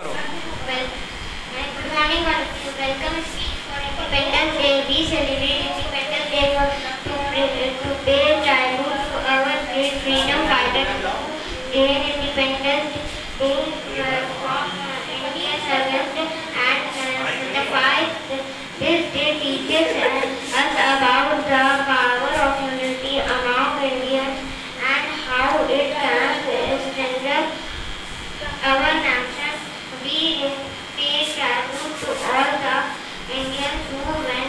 Well, good morning you. Welcome Independence Day. Independence Day our great freedom independence Day and the. This day us Wow.